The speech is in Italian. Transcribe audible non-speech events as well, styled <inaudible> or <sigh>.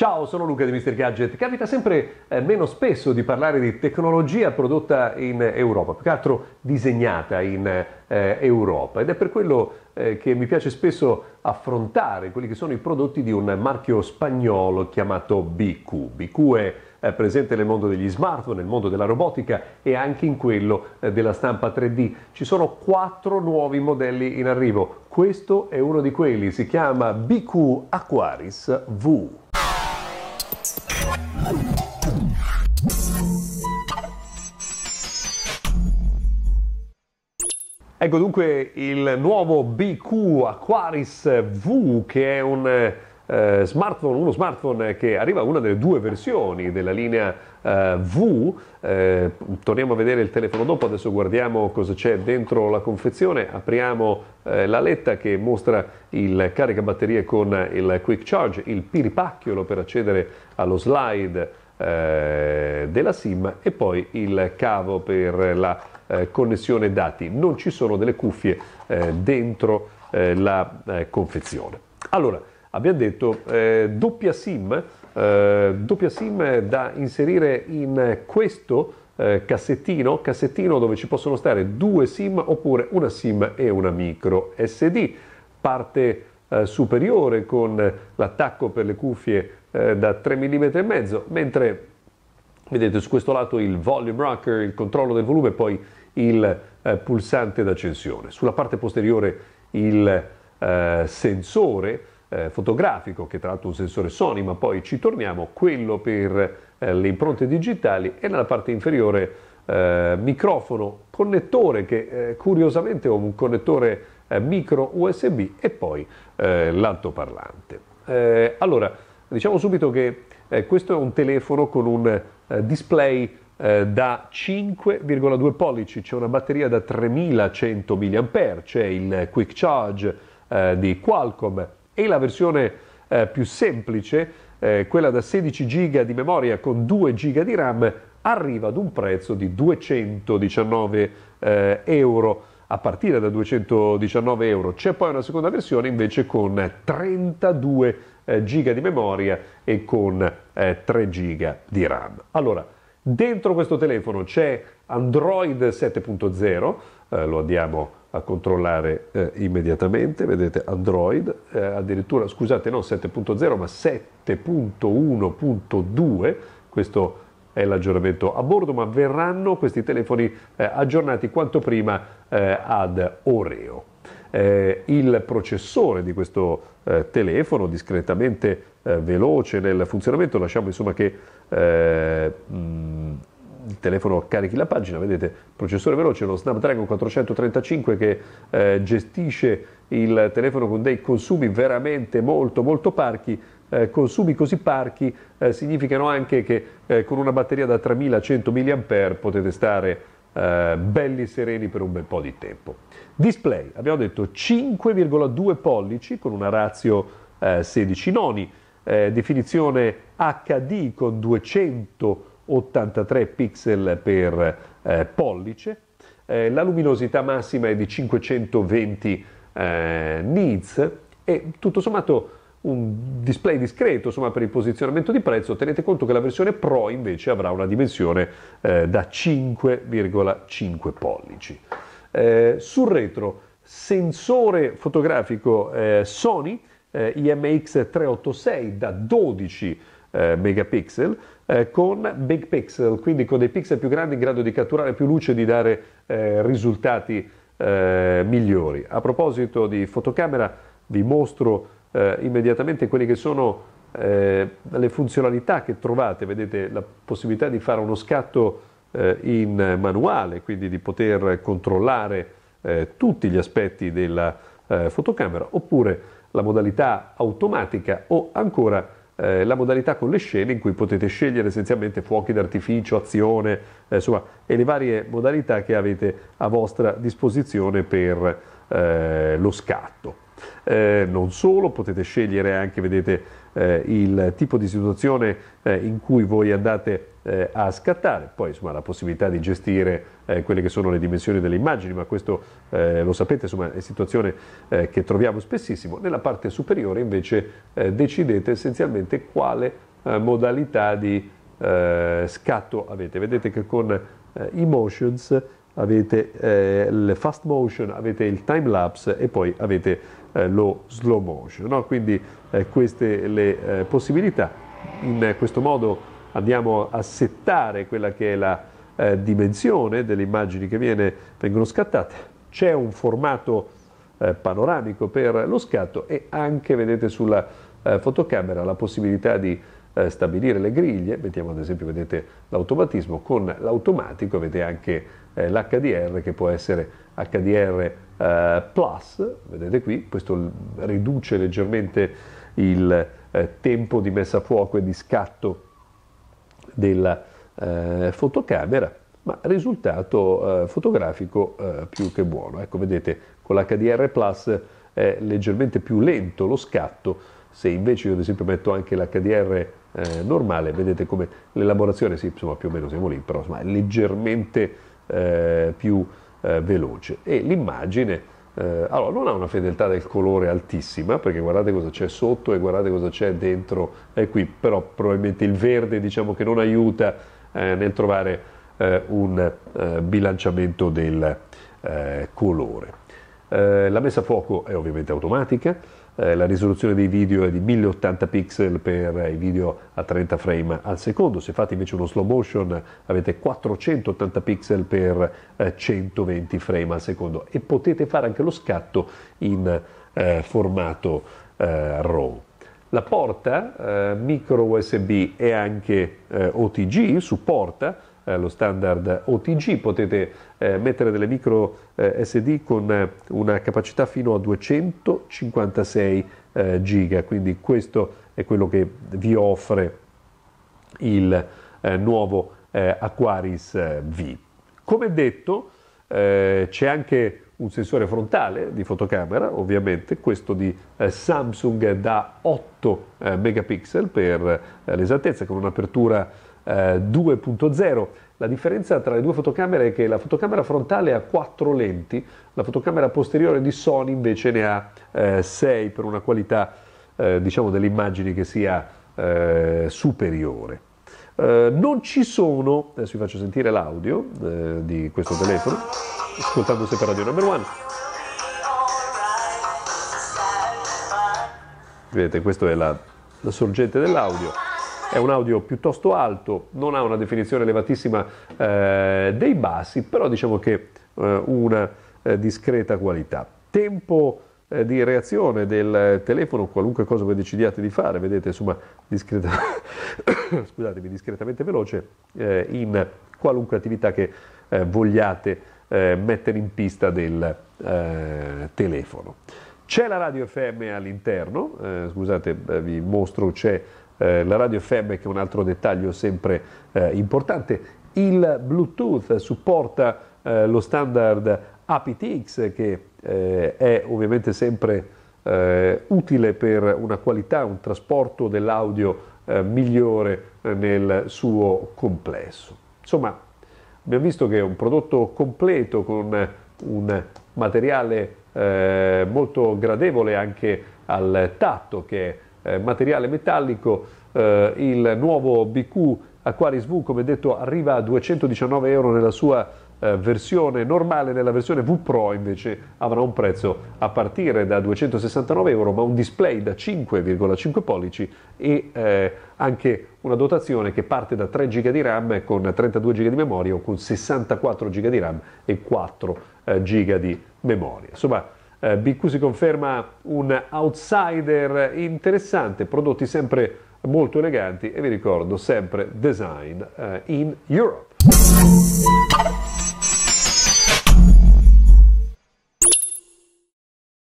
Ciao, sono Luca di Mr. Gadget. Capita sempre eh, meno spesso di parlare di tecnologia prodotta in Europa, più che altro disegnata in eh, Europa ed è per quello eh, che mi piace spesso affrontare quelli che sono i prodotti di un marchio spagnolo chiamato BQ. BQ è eh, presente nel mondo degli smartphone, nel mondo della robotica e anche in quello eh, della stampa 3D. Ci sono quattro nuovi modelli in arrivo. Questo è uno di quelli, si chiama BQ Aquaris V. Ecco dunque il nuovo BQ Aquaris V che è un eh, smartphone, uno smartphone che arriva a una delle due versioni della linea eh, V. Eh, torniamo a vedere il telefono dopo, adesso guardiamo cosa c'è dentro la confezione, apriamo eh, la letta che mostra il caricabatterie con il quick charge, il piripacchiolo per accedere allo slide eh, della SIM e poi il cavo per la eh, connessione dati. Non ci sono delle cuffie eh, dentro eh, la eh, confezione. Allora, abbiamo detto eh, doppia SIM, doppia SIM da inserire in questo cassettino, cassettino dove ci possono stare due SIM oppure una SIM e una micro SD. Parte superiore con l'attacco per le cuffie da 3 mm e mezzo, mentre vedete su questo lato il volume rocker, il controllo del volume poi il eh, pulsante d'accensione. Sulla parte posteriore il eh, sensore eh, fotografico, che tra l'altro è un sensore Sony, ma poi ci torniamo, quello per eh, le impronte digitali e nella parte inferiore eh, microfono, connettore che curiosamente è un connettore micro USB e poi l'altoparlante. allora, Diciamo subito che questo è un telefono con un display eh, da 5,2 pollici, c'è una batteria da 3100 mAh, c'è il Quick Charge eh, di Qualcomm e la versione eh, più semplice, eh, quella da 16 GB di memoria con 2 GB di RAM, arriva ad un prezzo di 219 euro a partire da 219 euro. C'è poi una seconda versione invece con 32 eh, giga di memoria e con eh, 3 giga di RAM. Allora, dentro questo telefono c'è Android 7.0, eh, lo andiamo a controllare eh, immediatamente, vedete Android, eh, addirittura scusate non 7.0 ma 7.1.2, questo è l'aggiornamento a bordo, ma verranno questi telefoni eh, aggiornati quanto prima eh, ad Oreo. Eh, il processore di questo eh, telefono, discretamente eh, veloce nel funzionamento, lasciamo insomma che mh, eh, il telefono carichi la pagina, vedete, processore veloce, lo Snapdragon 435 che eh, gestisce il telefono con dei consumi veramente molto molto parchi, eh, consumi così parchi eh, significano anche che eh, con una batteria da 3100 mAh potete stare eh, belli sereni per un bel po' di tempo. Display, abbiamo detto 5,2 pollici con una ratio 16 eh, noni, definizione HD con 283 pixel per pollice, la luminosità massima è di 520 nits. E tutto sommato un display discreto insomma, per il posizionamento di prezzo, tenete conto che la versione Pro invece avrà una dimensione eh, da 5,5 pollici. Eh, sul retro, sensore fotografico eh, Sony eh, IMX386 da 12 eh, megapixel eh, con big pixel, quindi con dei pixel più grandi in grado di catturare più luce e di dare risultati migliori. A proposito di fotocamera, vi mostro eh, immediatamente quelle che sono eh, le funzionalità che trovate, vedete la possibilità di fare uno scatto eh, in manuale, quindi di poter controllare eh, tutti gli aspetti della eh, fotocamera, oppure la modalità automatica o ancora eh, la modalità con le scene in cui potete scegliere essenzialmente fuochi d'artificio, azione, insomma, e le varie modalità che avete a vostra disposizione per lo scatto. Eh, non solo, potete scegliere anche, vedete, eh, il tipo di situazione eh, in cui voi andate eh, a scattare, poi insomma la possibilità di gestire eh, quelle che sono le dimensioni delle immagini, ma questo eh, lo sapete, insomma è situazione che troviamo spessissimo. Nella parte superiore invece decidete essenzialmente quale modalità di scatto avete. Vedete che con eh, i motions avete eh, il fast motion, avete il time lapse e poi avete eh, lo slow motion. No? Quindi eh, queste le possibilità. In questo modo andiamo a settare quella che è la dimensione delle immagini che viene, vengono scattate. C'è un formato panoramico per lo scatto e anche, vedete, sulla fotocamera la possibilità di eh, stabilire le griglie, mettiamo ad esempio, vedete l'automatismo, con l'automatico avete anche eh, l'HDR che può essere HDR eh, Plus, vedete qui, questo riduce leggermente il eh, tempo di messa a fuoco e di scatto della eh, fotocamera, ma risultato eh, fotografico più che buono. Ecco, vedete, con l'HDR Plus è leggermente più lento lo scatto, se invece io ad esempio metto anche l'HDR eh, normale, vedete come l'elaborazione, sì, insomma più o meno siamo lì, però insomma, è leggermente eh, più eh, veloce. E l'immagine, eh, allora, non ha una fedeltà del colore altissima, perché guardate cosa c'è sotto e guardate cosa c'è dentro e qui, però probabilmente il verde diciamo che non aiuta eh, nel trovare eh, un bilanciamento del colore. la messa a fuoco è ovviamente automatica, eh, la risoluzione dei video è di 1080 pixel per i video a 30 frame al secondo, se fate invece uno slow motion avete 480 pixel per eh, 120 frame al secondo e potete fare anche lo scatto in eh, formato eh, RAW. La porta eh, micro USB e anche eh, OTG supporta eh, lo standard OTG, potete eh, mettere delle micro eh, SD con eh, una capacità fino a 256 eh, giga, quindi questo è quello che vi offre il nuovo Aquaris V. Come detto, c'è anche un sensore frontale di fotocamera, ovviamente, questo di eh, Samsung da 8 eh, megapixel per eh, l'esattezza, con un'apertura 2.0. La differenza tra le due fotocamere è che la fotocamera frontale ha 4 lenti, la fotocamera posteriore di Sony invece ne ha 6 per una qualità diciamo delle immagini che sia superiore. Uh, non ci sono, adesso vi faccio sentire l'audio di questo telefono, ascoltando sempre Radio Number One. Vedete, questa è la, la sorgente dell'audio. È un audio piuttosto alto, non ha una definizione elevatissima eh, dei bassi, però diciamo che eh, una eh, discreta qualità. Tempo eh, di reazione del telefono, qualunque cosa voi decidiate di fare, vedete insomma discreta... <coughs> scusatemi, discretamente veloce eh, in qualunque attività che eh, vogliate mettere in pista del telefono. C'è la radio FM all'interno, eh, scusate vi mostro, c'è la radio FM che è un altro dettaglio sempre importante, il Bluetooth supporta lo standard aptX che eh, è ovviamente sempre eh, utile per una qualità, un trasporto dell'audio eh, migliore eh, nel suo complesso. Insomma, abbiamo visto che è un prodotto completo con un materiale eh, molto gradevole anche al tatto che è eh, materiale metallico, il nuovo BQ Aquaris V come detto arriva a 219 euro nella sua eh, versione normale, nella versione V Pro invece avrà un prezzo a partire da 269 euro, ma un display da 5,5 pollici e eh, anche una dotazione che parte da 3 GB di RAM con 32 GB di memoria o con 64 GB di RAM e 4 eh, GB di memoria. Insomma, eh, BQ si conferma un outsider interessante, prodotti sempre molto eleganti e vi ricordo sempre design eh, in Europe.